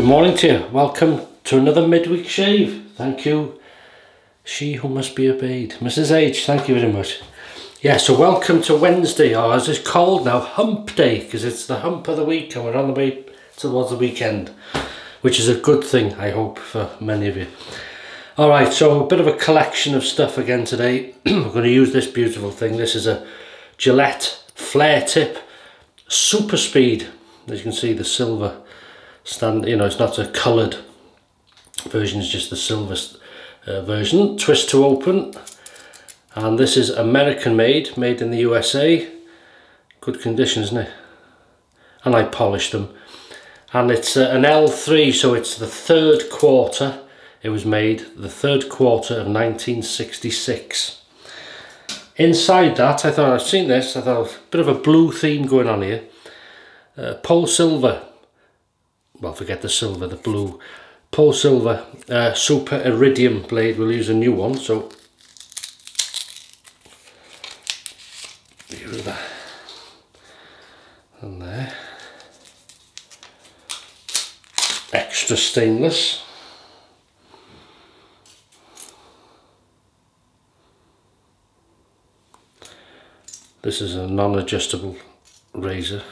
Good morning to you. Welcome to another midweek shave. Thank you, she who must be obeyed. Mrs. H, thank you very much. Yeah, so welcome to Wednesday, or as it's called now, hump day, because it's the hump of the week and we're on the way towards the weekend, which is a good thing, I hope, for many of you. Alright, so a bit of a collection of stuff again today. we're going to use this beautiful thing. This is a Gillette flare tip super speed. As you can see, the silver stand, you know, it's not a coloured version, it's just the silver uh, version. Twist to open. And this is American made, made in the USA. Good condition, isn't it? And I polished them. And it's uh, an L3, so it's the third quarter. It was made the third quarter of 1966. Inside that, I thought I've seen this, I thought a bit of a blue theme going on here. Uh, Polsilver well forget the silver, the blue, Polsilver uh, Super Iridium blade, we'll use a new one, so use that and there. Extra stainless. This is a non-adjustable razor.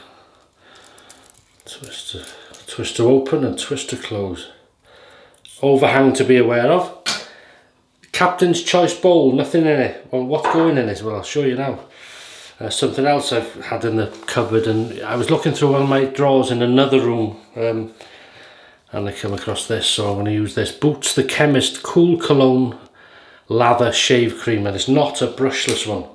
Twist to twist to open and twist to close. Overhang to be aware of. Captain's Choice Bowl, nothing in it. Well, what's going in it? Well, I'll show you now. Uh, something else I've had in the cupboard and I was looking through one of my drawers in another room um, and I come across this so I'm going to use this Boots the Chemist Cool Cologne Lather Shave Cream and it's not a brushless one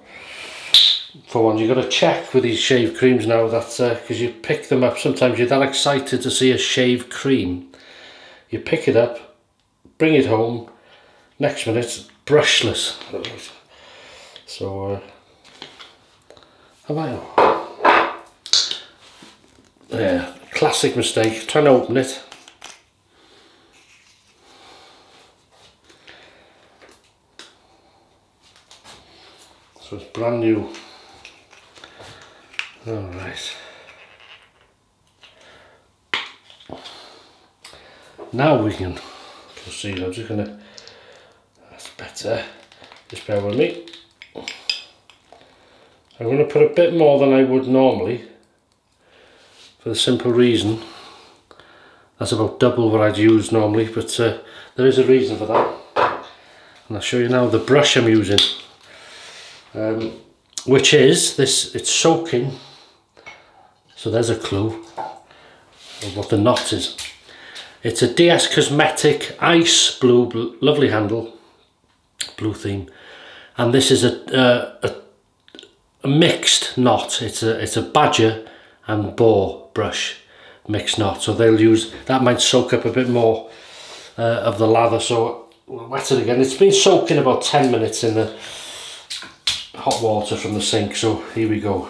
for one. You've got to check with these shave creams now that because uh, you pick them up sometimes you're that excited to see a shave cream. You pick it up, bring it home, next minute it's brushless. So uh, I? Yeah, classic mistake. Trying to open it. So it's brand new. All right. Now we can proceed. I'm just gonna, that's better. Just bear with me. I'm to put a bit more than I would normally for the simple reason that's about double what I'd use normally but uh, there is a reason for that and I'll show you now the brush I'm using um, which is this it's soaking so there's a clue of what the knot is. It's a DS Cosmetic Ice Blue, lovely handle, blue theme. And this is a, a, a mixed knot. It's a, it's a badger and boar brush mixed knot. So they'll use, that might soak up a bit more uh, of the lather. So we'll wet it again. It's been soaking about 10 minutes in the hot water from the sink. So here we go.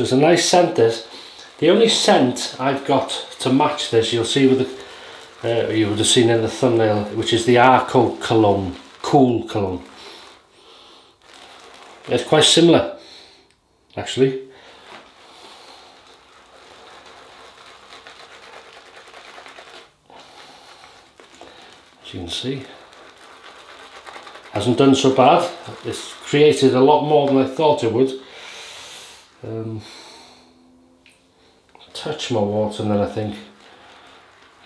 Of. It's a nice scent this. The only scent I've got to match this, you'll see with the, uh, you would have seen in the thumbnail, which is the Arko cologne, cool cologne. It's quite similar, actually. As you can see, hasn't done so bad. It's created a lot more than I thought it would. Um, touch more water and then I think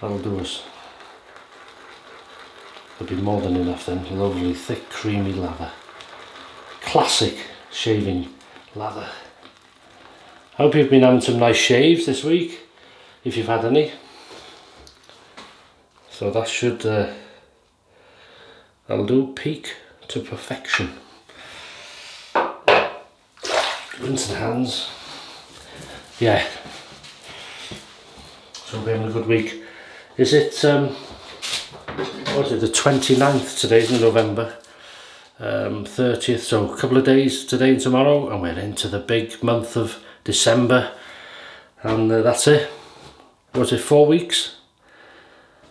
that'll do us. There'll be more than enough then. Lovely, thick, creamy lather. Classic shaving lather. Hope you've been having some nice shaves this week, if you've had any. So that should, uh, that'll do peak to perfection rinse the hands. Yeah. So we're having a good week. Is it, um, what is it, the 29th today, isn't November? Um, 30th, so a couple of days today and tomorrow, and we're into the big month of December. And uh, that's it. Was it four weeks?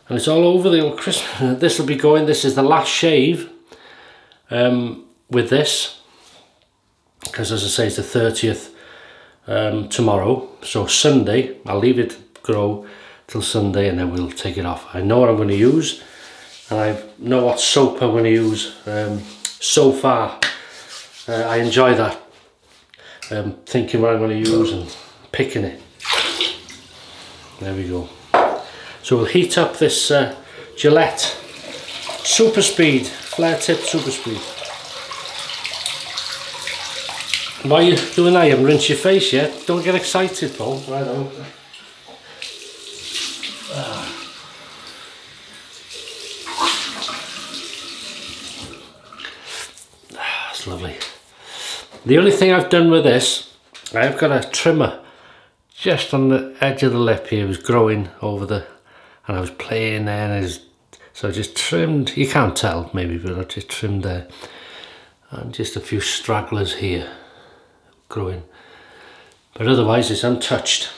And it's all over the old Christmas. this will be going, this is the last shave um, with this because as I say it's the 30th um, tomorrow. So Sunday I'll leave it grow till Sunday and then we'll take it off. I know what I'm going to use and I know what soap I'm going to use um, so far. Uh, I enjoy that um, thinking what I'm going to use and picking it. There we go. So we'll heat up this uh, Gillette Super Speed flare tip Super Speed why you doing that? You haven't rinsed your face yet. Don't get excited, Paul. Right on. Ah. That's lovely. The only thing I've done with this, I've got a trimmer just on the edge of the lip here. It was growing over the, and I was playing there and was, so I just trimmed, you can't tell maybe, but I just trimmed there. And just a few stragglers here growing. But otherwise it's untouched.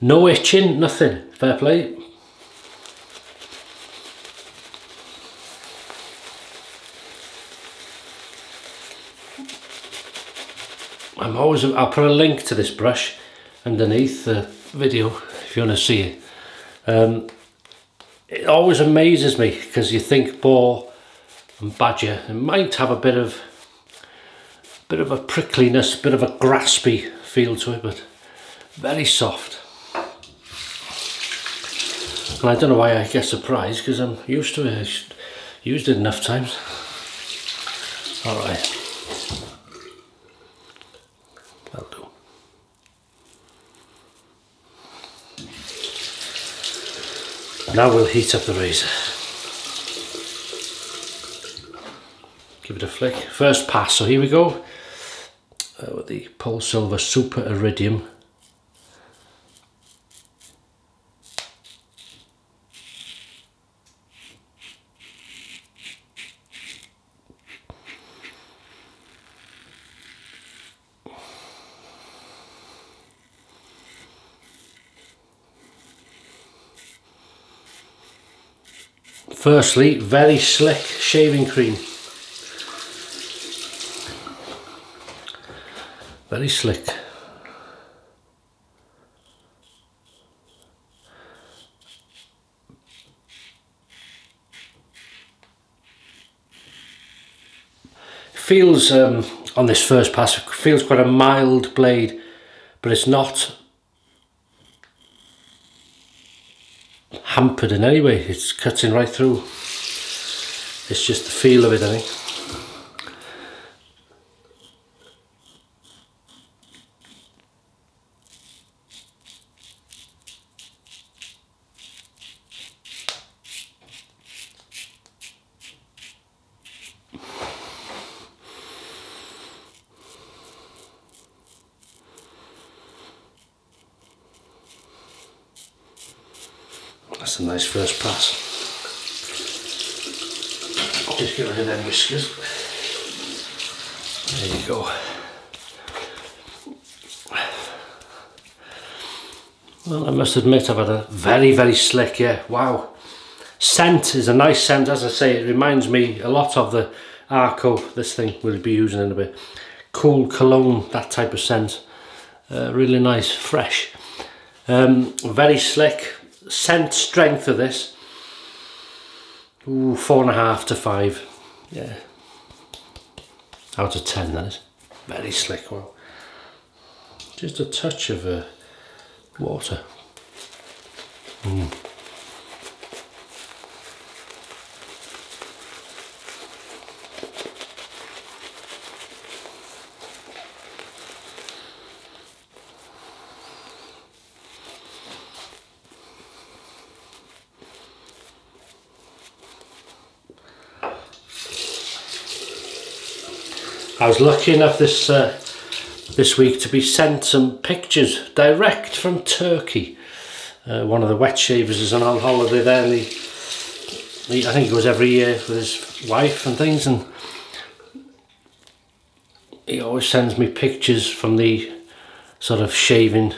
No itching, nothing. Fair play. I'm always, I'll put a link to this brush underneath the video if you want to see it. Um, it always amazes me because you think boar and badger, it might have a bit of bit of a prickliness, bit of a graspy feel to it, but very soft. And I don't know why I get surprised because I'm used to it. I've used it enough times. All right. That'll do. Now we'll heat up the razor. Give it a flick. First pass, so here we go uh, Polsilver Super Iridium Firstly, very slick shaving cream. Very slick. feels um, on this first pass feels quite a mild blade but it's not hampered in any way. It's cutting right through. It's just the feel of it I think That's a nice first pass. Just get rid of them whiskers. There you go. Well, I must admit I've had a very, very slick, yeah, wow. Scent is a nice scent, as I say, it reminds me a lot of the Arko, this thing we'll be using in a bit. Cool cologne, that type of scent. Uh, really nice, fresh. Um, very slick, scent strength of this. Ooh, four and a half to five. Yeah. Out of ten that is. Very slick well just a touch of uh, water. Mm. I was lucky enough this uh, this week to be sent some pictures direct from Turkey. Uh, one of the wet shavers is on holiday there and he, he, I think he goes every year with his wife and things and he always sends me pictures from the sort of shaving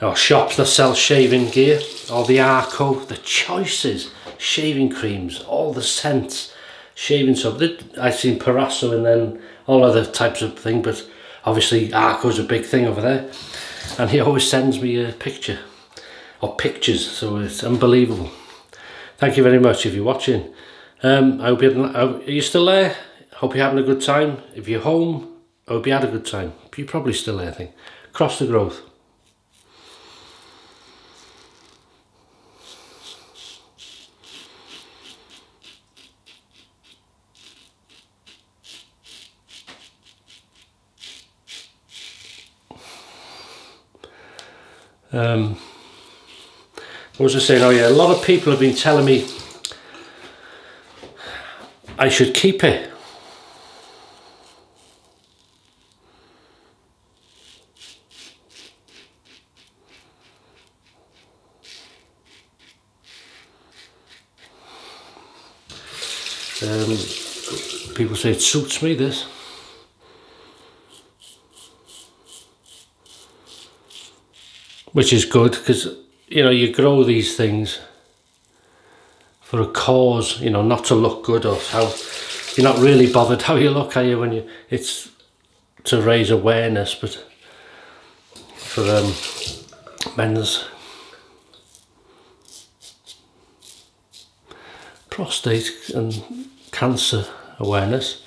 or shops that sell shaving gear or the Arko, the choices, shaving creams, all the scents shaving soap. I've seen Proraso and then all other types of thing, but obviously Arko's a big thing over there. And he always sends me a picture, or pictures, so it's unbelievable. Thank you very much if you're watching. Um, I hope you're, are you still there? Hope you're having a good time. If you're home, I hope you had a good time. You're probably still there, I think. Cross the growth. Um, what was I saying? Oh yeah, a lot of people have been telling me I should keep it. Um, people say it suits me this. Which is good because you know you grow these things for a cause you know not to look good or how you're not really bothered how you look are you when you it's to raise awareness but for um, men's prostate and cancer awareness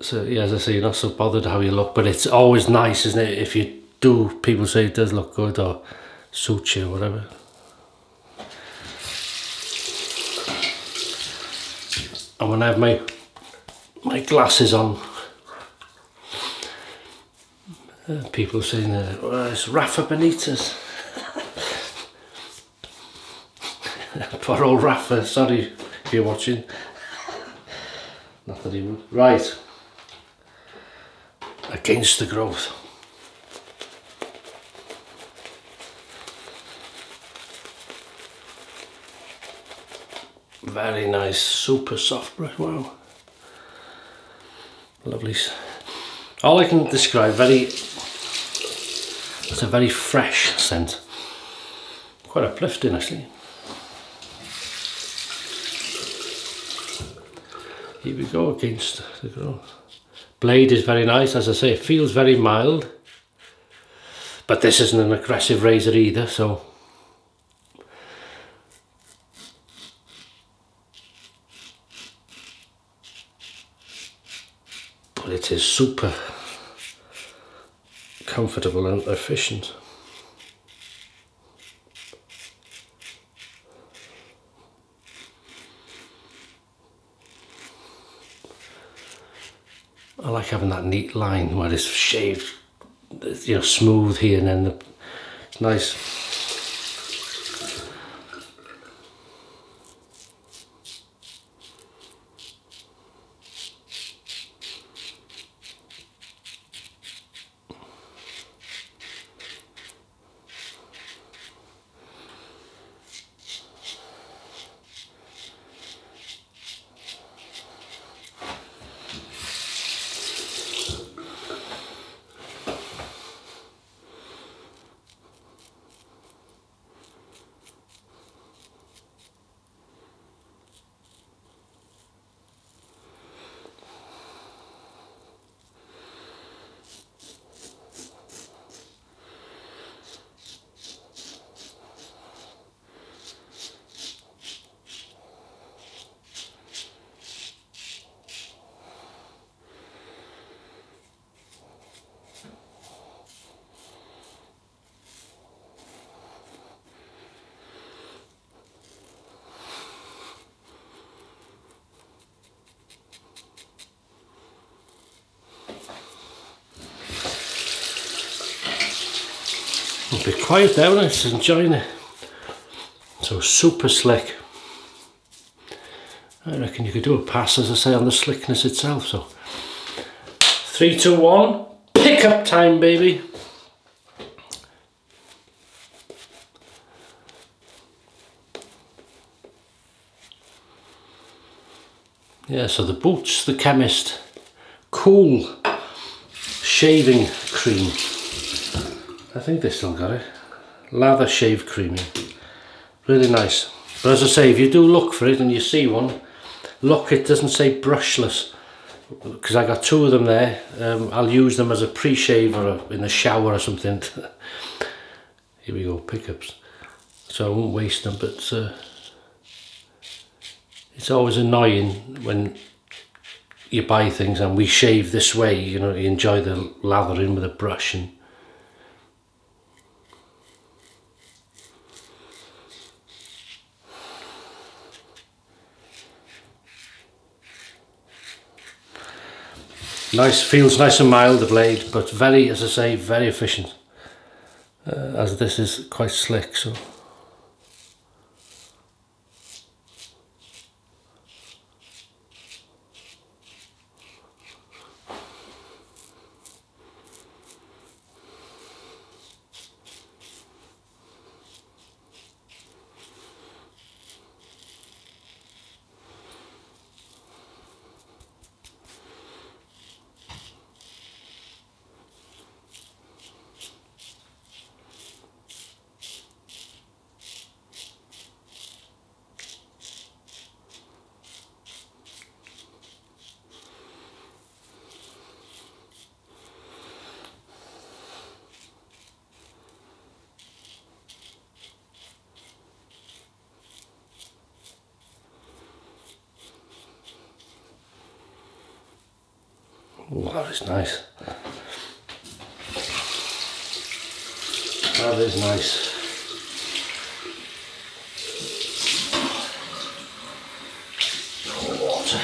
so yeah, as I say, you're not so bothered how you look, but it's always nice, isn't it? If you do, people say it does look good or suits you, or whatever. And when I have my my glasses on, uh, people saying, uh, well, it's Rafa Benitez. Poor old Rafa, sorry if you're watching. Not that he would. Right against the growth. Very nice, super soft brush, wow. Lovely. All I can describe, very, it's a very fresh scent. Quite uplifting actually. Here we go against the growth. Blade is very nice, as I say, it feels very mild. But this isn't an aggressive razor either, so... But it is super comfortable and efficient. I like having that neat line where it's shaved, you know, smooth here and then the, it's nice. Bit quiet there, I just enjoying it. So super slick. I reckon you could do a pass, as I say, on the slickness itself. So, three, two, one, pick up time, baby. Yeah, so the Boots, the Chemist, cool shaving cream. I think they still got it. lather shave creaming. Really nice. But as I say, if you do look for it and you see one, look, it doesn't say brushless. Because I got two of them there. Um, I'll use them as a pre-shave or in the shower or something. Here we go, pickups. So I won't waste them, but uh, it's always annoying when you buy things and we shave this way, you know, you enjoy the lathering with a brush and Nice, feels nice and mild the blade, but very, as I say, very efficient. Uh, as this is quite slick, so. Oh, that is nice. That is nice. Water.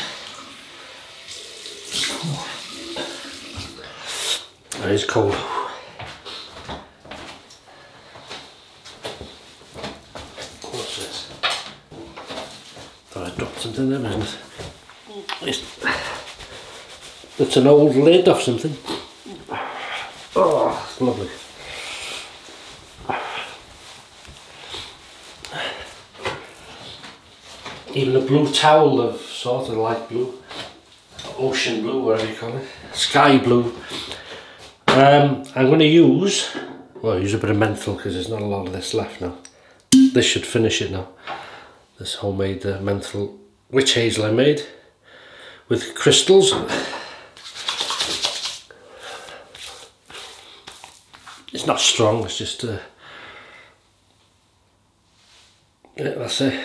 That is cold. What's this? Thought I dropped something there, isn't it? Mm. It's it's an old lid of something. Oh, it's lovely. Even a blue towel of sort of light blue, ocean blue, whatever you call it, sky blue. Um, I'm going to use, well, use a bit of menthol because there's not a lot of this left now. This should finish it now. This homemade uh, menthol witch hazel I made with crystals. It's not strong, it's just uh, yeah, that's it.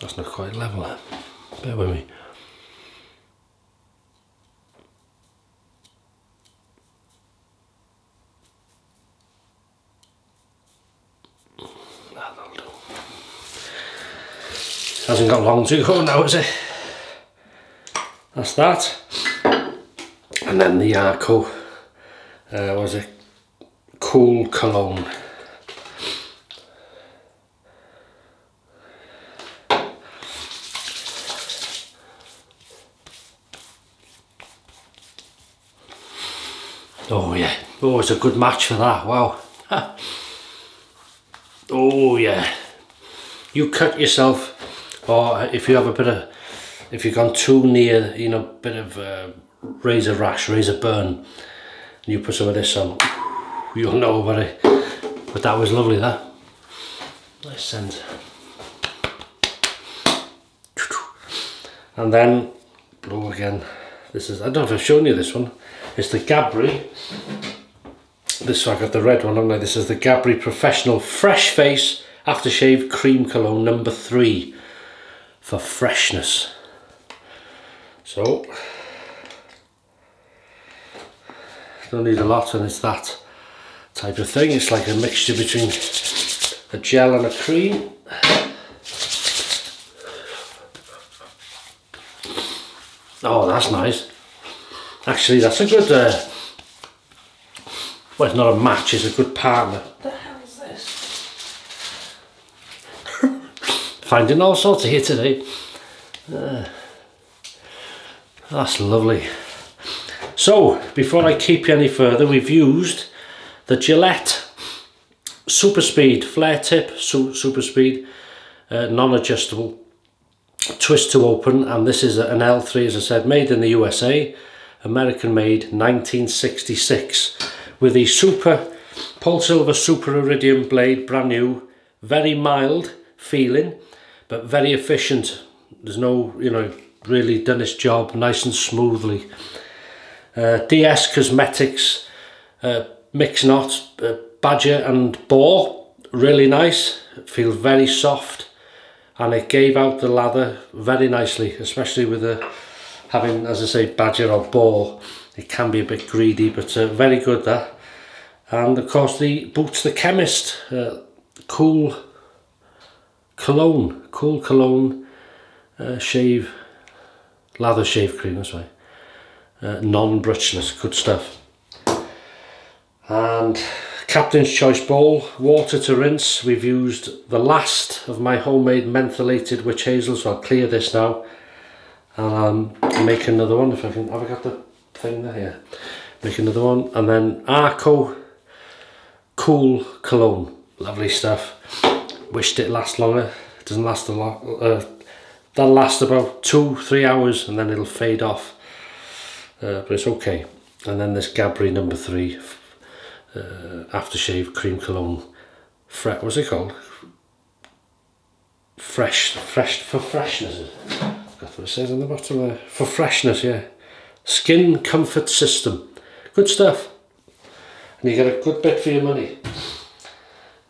That's not quite level, bear with me. Hasn't got long to go now, is it? That's that. And then the Arko, uh, was a Cool Cologne. Oh yeah, oh it's a good match for that, wow. oh yeah, you cut yourself or if you have a bit of if you've gone too near you know bit of uh, razor rash razor burn and you put some of this on you'll know about it. But that was lovely that. Nice scent. And then blow again. This is I don't know if I've shown you this one. It's the Gabri. This I got the red one haven't this is the Gabri Professional Fresh Face Aftershave Cream Cologne number three for freshness. So, don't need a lot and it's that type of thing. It's like a mixture between a gel and a cream. Oh, that's nice. Actually, that's a good, uh, well, it's not a match, it's a good partner. Finding all sorts of here today. Uh, that's lovely. So, before I keep you any further, we've used the Gillette Super Speed Flare Tip Super Speed uh, non-adjustable twist to open and this is an L3 as I said made in the USA American made 1966 with the super Polsilver Super Iridium blade brand new very mild feeling but very efficient. There's no you know really done its job nice and smoothly. Uh, DS Cosmetics uh, mix knot uh, badger and boar really nice. Feels very soft. And it gave out the lather very nicely especially with the having as I say badger or boar it can be a bit greedy but uh, very good that. And of course the boots the chemist uh, cool cologne cool cologne uh, shave lather shave cream that's right uh, non-brushless good stuff and Captain's Choice Bowl, water to rinse. We've used the last of my homemade mentholated witch hazel, so I'll clear this now. And um, make another one if I can. Have I got the thing there? Yeah. Make another one. And then Arko Cool Cologne. Lovely stuff. Wished it last longer. It doesn't last a lot. Uh, that'll last about two, three hours and then it'll fade off. Uh, but it's okay. And then this Gabri number three uh, aftershave cream cologne fre what's it called fresh fresh for freshness that's what it says on the bottom there for freshness yeah skin comfort system good stuff and you get a good bit for your money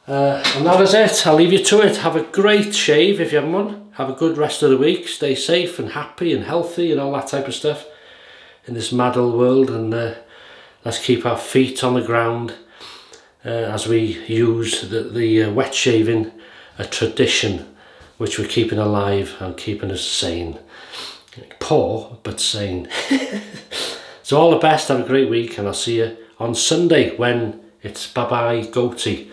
uh, and that is it. I'll leave you to it. Have a great shave if you haven't one have a good rest of the week. Stay safe and happy and healthy and all that type of stuff in this mad old world. And uh, let's keep our feet on the ground uh, as we use the, the uh, wet shaving a tradition which we're keeping alive and keeping us sane. Poor but sane. So all the best. Have a great week and I'll see you on Sunday when it's bye bye goatee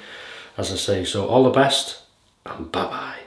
as I say so all the best and bye bye